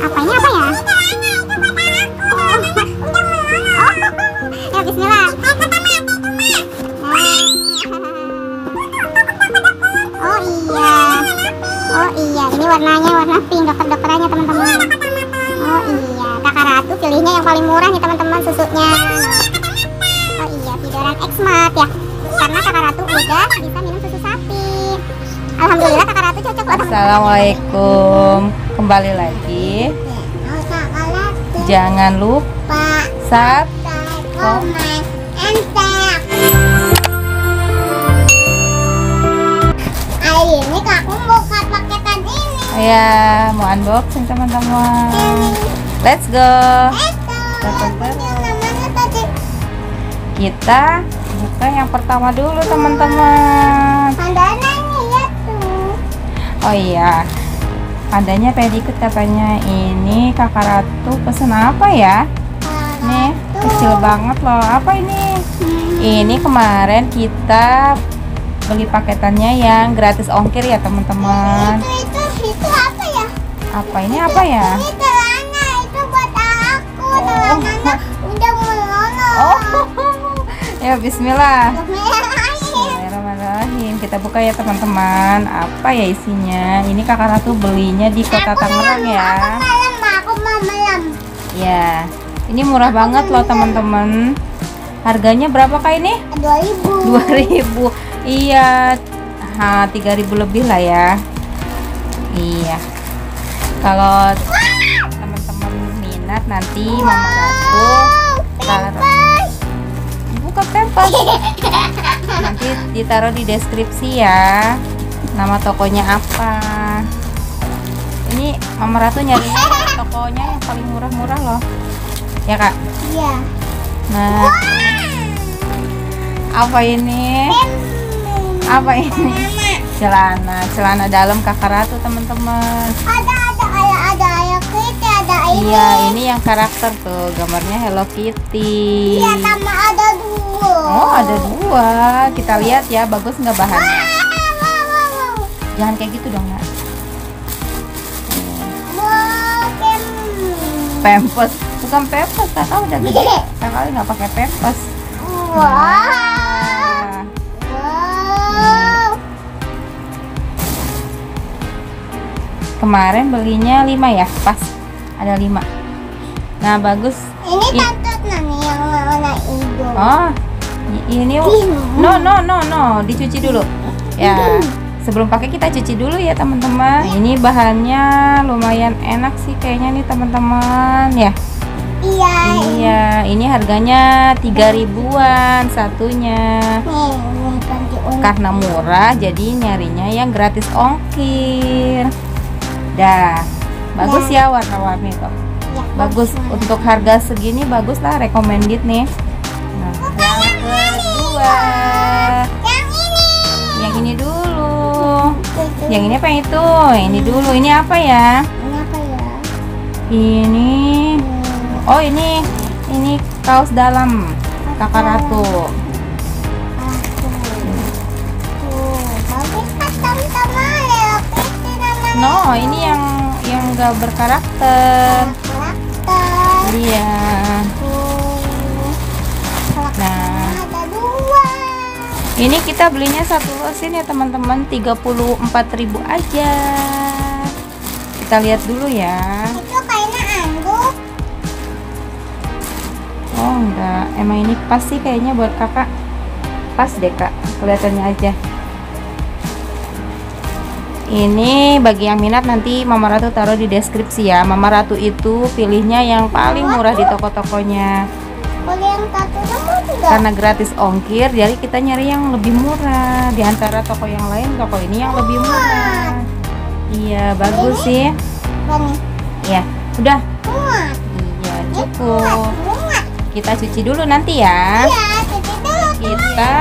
Apa ini apa ya? Oh. Ya. Oh iya. Oh iya, warnanya warna pink dokter-dokterannya teman-teman. Oh iya, kakak Ratu pilihnya yang paling murah nih teman-teman susunya. Oh iya, Vidoran Xmat ya. Karena kakak Ratu udah bisa minum susu sapi. Alhamdulillah kakak Ratu cocok loh teman-teman. Assalamualaikum Kembali lagi Jangan lupa Pak Sat Komen and tag. Hari ini kakak buka paketan ini. Ya mau unboxing teman-teman Let's go Kita buka yang pertama dulu teman-teman ya tuh. Oh iya Adanya pedikut katanya Ini kakak Ratu pesen apa ya? Nih kecil banget loh Apa ini? Ini kemarin kita beli paketannya yang gratis ongkir ya teman-teman Itu itu itu apa ya? Apa ini apa ya? Ini celana itu buat aku. Oh. Udah. Oh Ya bismillah Bismillahirrahmanirrahim. Bismillahirrahmanirrahim Kita buka ya teman-teman. Apa ya isinya? Ini kakak Ratu belinya di kota Tangerang ya. Aku malam, aku mau malam. Ya. Ini murah banget loh teman-teman. Harganya berapa kak ini? Dua ribu. 2000 Iya. Ha, 3000 lebih lah ya. Iya. Kalau teman-teman minat nanti Mama Ratu taruh Buka pempes Nanti ditaruh di deskripsi ya Nama tokonya apa. Ini Mama Ratu nyarinya tokonya yang paling murah-murah loh. Ya kak? Iya. Nah. Apa ini? Apa ini? Celana. Celana dalam kakak Ratu teman-teman. Ada ada ini. Iya ini yang karakter tuh Gambarnya Hello Kitty Iya sama ada dua. Oh ada dua Kita lihat ya bagus nggak bahannya Wow, wow, wow. Jangan kayak gitu dong pem. Pempes Bukan pempes kakak udah gede Kakak kali nggak pakai pempes. Nah, Wow. Kemarin belinya 5 ya Pas ada 5 Nah bagus. Ini Iya. tantut nani yang warna hijau. Oh i- ini No no no no. Dicuci dulu. Ya. Sebelum pakai kita cuci dulu ya teman-teman. Ini bahannya lumayan enak sih kayaknya nih teman-teman. Ya. Iya. Iya ini harganya 3 ribuan satunya. Nih, karena murah jadi nyarinya yang gratis ongkir. Dah bagus ya warna-warni Ya, bagus. Untuk harga segini bagus lah recommended nih. Nah, yang kedua. Yang ini. yang ini dulu. Yang ini apa yang itu? Ini dulu. Ini apa ya? Ini. Apa ya? ini Hmm, oh ini. Ini kaos dalam. Kakak ratu. No ini yang yang gak berkarakter. Karakter. iya. Nah Ada dua. Ini kita belinya satu losin ya teman-teman. 34.000 aja. Kita lihat dulu ya. Itu kayaknya anduk. Oh enggak. Emang ini pas sih kayaknya buat kakak. Pas deh kak. Kelihatannya aja Ini bagi yang minat nanti Mama Ratu taruh di deskripsi ya. Mama Ratu itu pilihnya yang paling murah di toko-tokonya. Karena gratis ongkir Jadi kita nyari yang lebih murah. Di antara toko yang lain Toko ini yang lebih murah. Iya bagus sih. Ya udah. Iya cukup. Kita cuci dulu nanti ya. Ya, cuci dulu. Kita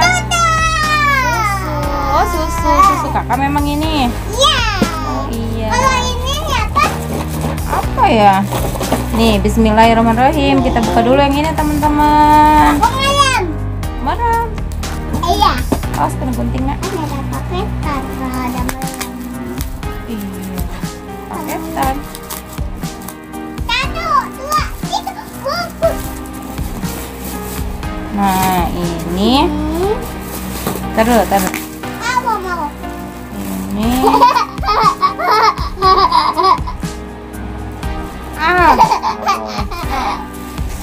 suka kakak memang ini? Iya. Oh, iya. Kalau ini apa? Apa ya? Nih, bismillahirrahmanirrahim. Kita buka dulu yang ini, teman-teman. Aku ngelam. Iya. Oh, sekarang gunting, Ini Ada paketan, ada. Iya. Paketan. Satu, dua, tiga, buku. Nah, ini. Hmm. Taruh, taruh.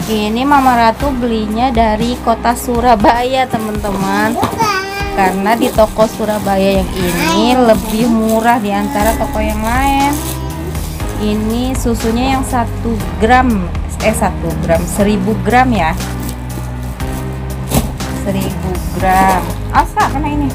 Ini Mama Ratu belinya dari kota Surabaya, teman-teman. Karena di toko Surabaya yang ini lebih murah di antara toko yang lain. Ini susunya yang 1 gram, eh 1 gram, 1000 gram ya. 1000 gram. Asa kena ini.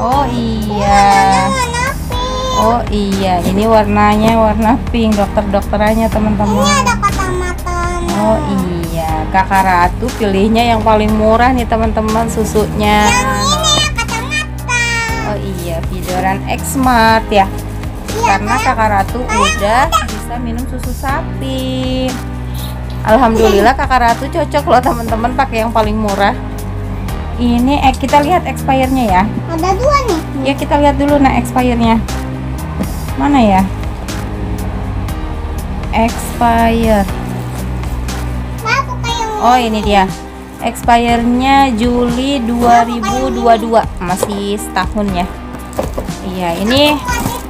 Oh iya. Oh iya, ini warnanya warna pink dokter-dokterannya Ini teman-teman. ada kacamatanya. Oh iya, Kakak Ratu pilihnya yang paling murah nih teman-teman susunya. Yang ini ya kacamata. Oh iya, Videoran X Smart ya. Iya Karena Kakak Ratu udah bisa minum susu sapi. Alhamdulillah Kakak Ratu cocok loh teman-teman pakai yang paling murah. Ini eh, kita lihat expirednya ya. ada dua nih. Ya kita lihat dulu nah expirednya. Mana ya? Expired. Nah, Oh ini dia. Expirednya Juli 2022 masih setahun ya. Iya ini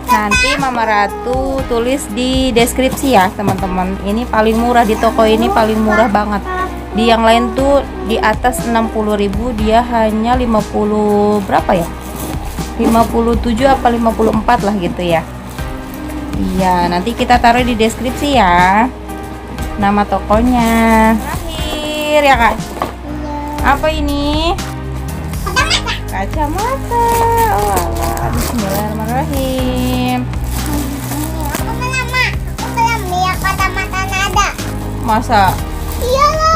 nanti Mama Ratu tulis di deskripsi ya teman-teman. Ini paling murah di toko ini paling murah banget. Di yang lain tuh di atas 60.000 dia hanya 50 berapa ya? 57 apa 54 lah gitu ya. Iya, nanti kita taruh di deskripsi ya. Nama tokonya. Terakhir ya, Kak. Apa ini? kacamata. Kacamata. Oh, alah. Bismillahirrahmanirrahim. Aku Mak. Aku belum lihat kacamata nada. Masa? Iya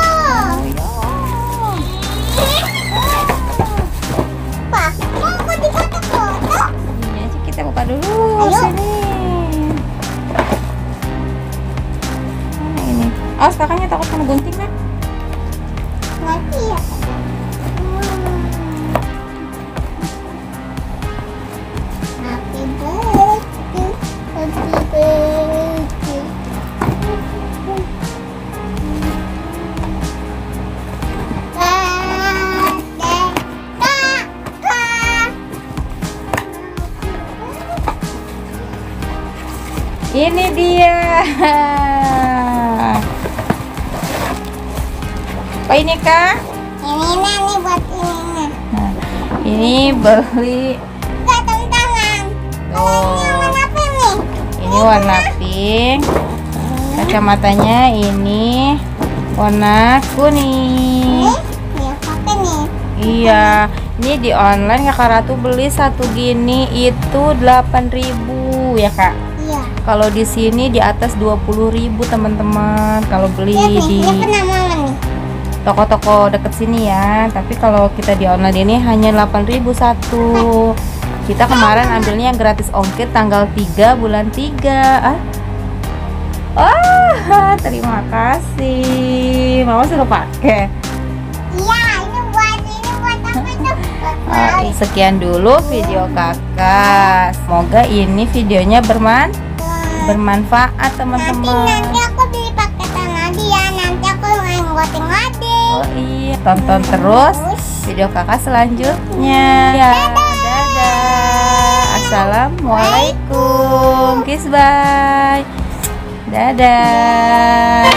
Ini dia. Apa ini kak? Ini nah nih buat ini nah. Nah, ini beli Enggak tangan. tuh. Ini warna pink nih. Ini warna pink. Kacamatanya ini warna kuning. Iya, ini di online Kakak Ratu beli satu gini itu 8.000 ya Kak. Iya. Kalau di sini di atas 20.000 teman-teman. Kalau beli nih, di toko-toko deket sini ya. Tapi kalau kita di online ini hanya 8.000 satu. Kita kemarin ambilnya yang gratis ongkir tanggal 3 bulan 3. Ah. Wah, terima kasih. Mama sudah pakai. Iya, ini buat ini buat apa itu? Buat Ah, sekian dulu video kakak. Semoga ini videonya berman bermanfaat Nanti teman-teman. nanti aku beli paketan lagi ya. Nanti aku goting adik. Oh iya, tonton terus video kakak selanjutnya. Ya, dadah. Assalamualaikum. Kiss bye. Dadah.